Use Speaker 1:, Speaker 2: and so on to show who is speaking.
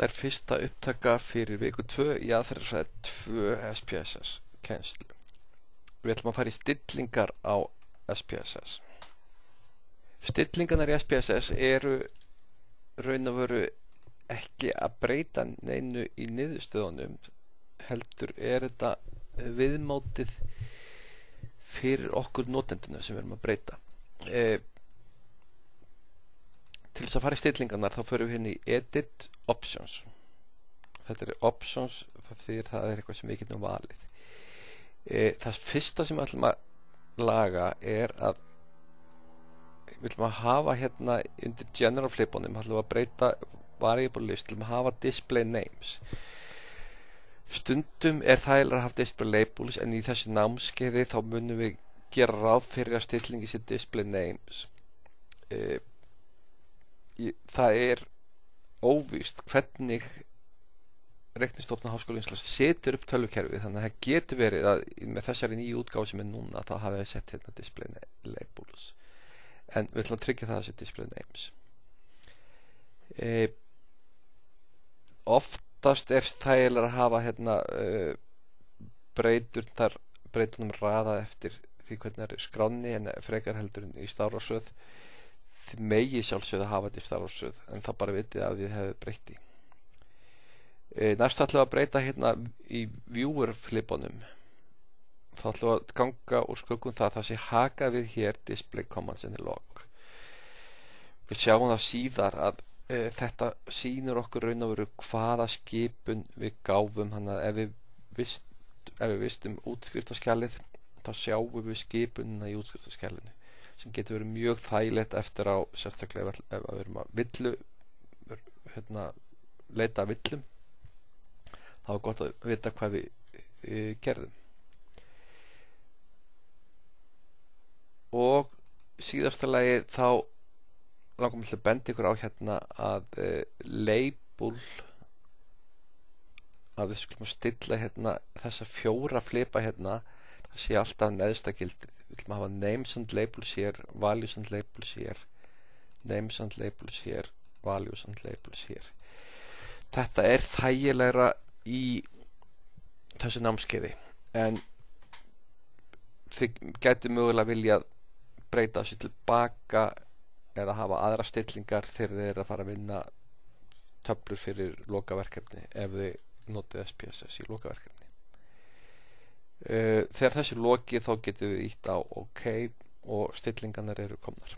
Speaker 1: Þetta er fyrsta upptaka fyrir viku 2 í aðferðarsæði 2 SPSS kennslu. Við ætlum að fara í stillingar á SPSS. Stillingarnar í SPSS eru raun og veru ekki að breyta neinu í niðurstöðunum heldur er þetta viðmótið fyrir okkur notenduna sem við erum að breyta. E, til þess að fara í stillingarnar þá förum við hérna í Edit Options. Þetta er Options því það er eitthvað sem við getum valið. E, það fyrsta sem við ætlum að laga er að við ætlum að hafa hérna undir General flipunum ætlum við að breyta variable list ætlum að hafa Display Names. Stundum er það að hafa Display Labels en í þessi námskeiði þá munum við gera ráð fyrir að stillingi sér Display Names. E, það er óvíst hvernig reiknistofna háskóli setur upp tölvukerfið þannig að það getur verið að með þessari nýju útgáð sem er núna þá hafið við sett hérna display labels. En við ætlum að tryggja það að setja display names. E, oftast er þægilega að hafa hérna e, breyturnar breytunum raðað eftir því hvernig það er skráni en frekar heldur í stárásöð þið megi sjálfsögð að hafa þetta í starfsögð en það bara vitið að þið hefðu breytti e, næst ætlum við að breyta hérna í viewer flipunum þá ætlum við að ganga úr skökkum það það sé haka við hér display commands in the log. Við sjáum það síðar að e, þetta sínur okkur raun og veru hvaða skipun við gáfum hann að ef við, vist, ef við vistum útskriftaskjalið þá sjáum við skipunina í útskriftaskjalinu sem getur verið mjög þægilegt eftir á sérstaklega ef, ef við erum að villu hérna, leita að villum þá er gott að vita hvað við e, gerðum. Og síðasta lagi þá langum við að benda ykkur á hérna að e, label að við skulum að stilla hérna þessa fjóra flipa hérna það sé alltaf neðsta gildið við að hafa names and labels hér values and labels hér names and labels hér values and labels hér þetta er þægilegra í þessu námskeiði en þið getur mögulega vilja breyta þessu tilbaka eða hafa aðra stillingar þegar þið er að fara að vinna töflur fyrir lokaverkefni ef þið notið SPSS í lokaverkefni þegar þessi loki þá getum við ítt á OK og stillingarnar eru komnar